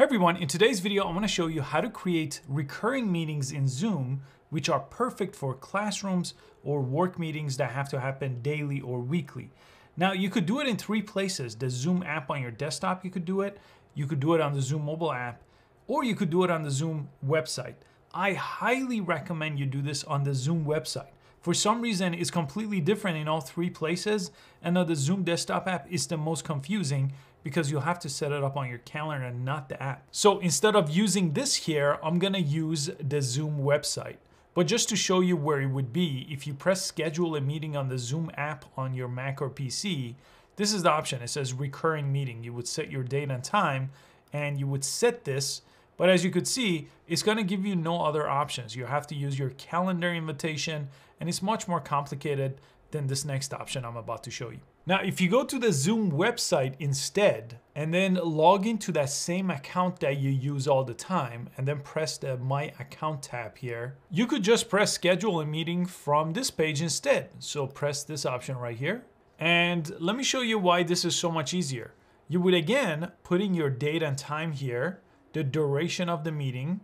Hey everyone, in today's video, I wanna show you how to create recurring meetings in Zoom, which are perfect for classrooms or work meetings that have to happen daily or weekly. Now, you could do it in three places. The Zoom app on your desktop, you could do it. You could do it on the Zoom mobile app, or you could do it on the Zoom website. I highly recommend you do this on the Zoom website. For some reason, it's completely different in all three places, and the Zoom desktop app is the most confusing because you'll have to set it up on your calendar and not the app. So instead of using this here, I'm gonna use the Zoom website. But just to show you where it would be, if you press schedule a meeting on the Zoom app on your Mac or PC, this is the option. It says recurring meeting. You would set your date and time and you would set this but as you could see, it's gonna give you no other options. You have to use your calendar invitation and it's much more complicated than this next option I'm about to show you. Now, if you go to the Zoom website instead, and then log into that same account that you use all the time, and then press the My Account tab here, you could just press schedule a meeting from this page instead. So press this option right here. And let me show you why this is so much easier. You would again put in your date and time here, the duration of the meeting,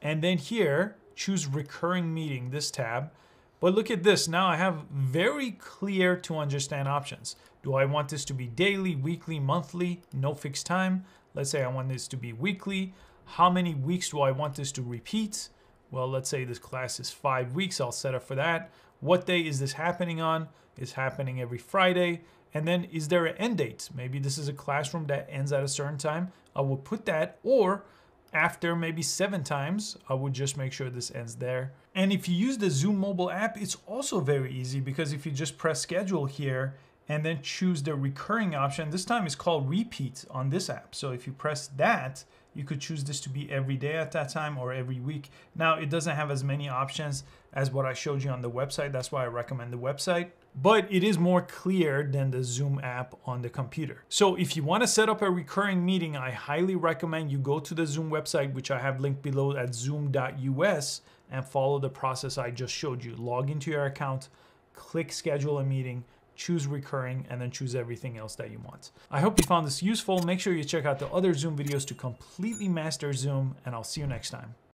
and then here, choose recurring meeting, this tab. But look at this, now I have very clear to understand options. Do I want this to be daily, weekly, monthly, no fixed time? Let's say I want this to be weekly. How many weeks do I want this to repeat? Well, let's say this class is five weeks, I'll set up for that. What day is this happening on? It's happening every Friday. And then is there an end date? Maybe this is a classroom that ends at a certain time. I will put that or after maybe seven times, I would just make sure this ends there. And if you use the Zoom mobile app, it's also very easy because if you just press schedule here and then choose the recurring option, this time it's called repeat on this app. So if you press that, you could choose this to be every day at that time or every week. Now it doesn't have as many options as what I showed you on the website. That's why I recommend the website but it is more clear than the Zoom app on the computer. So if you want to set up a recurring meeting, I highly recommend you go to the Zoom website, which I have linked below at zoom.us and follow the process I just showed you. Log into your account, click schedule a meeting, choose recurring, and then choose everything else that you want. I hope you found this useful. Make sure you check out the other Zoom videos to completely master Zoom, and I'll see you next time.